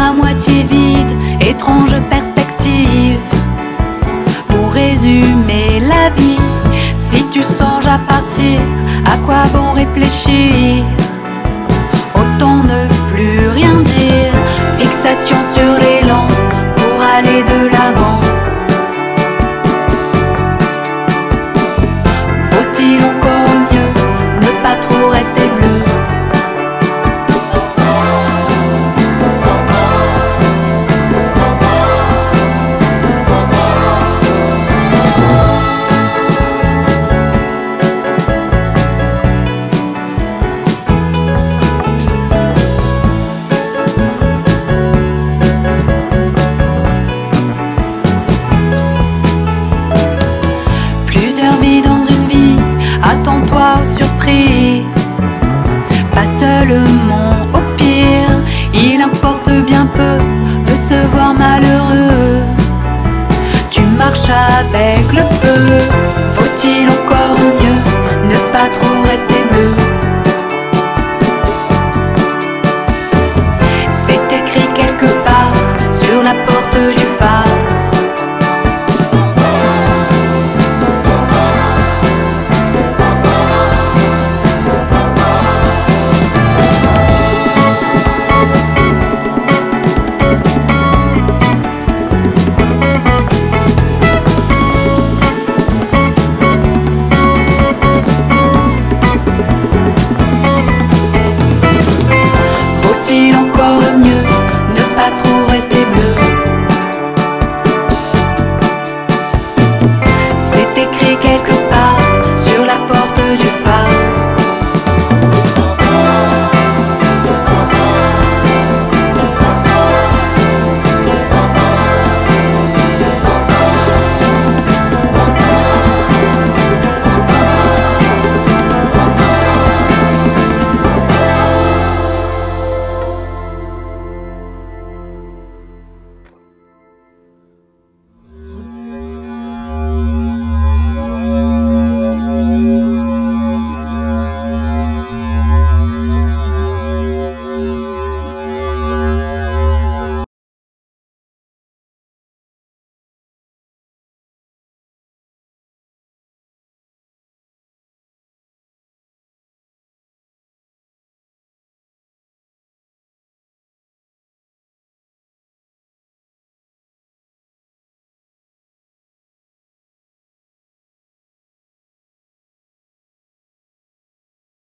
à moitié vide, étrange perspective. Pour résumer la vie, si tu songes à partir, à quoi bon réfléchir? Avec le feu, faut-il encore mieux ne pas trop rester bleu? C'est écrit quelque part sur la porte 깨끗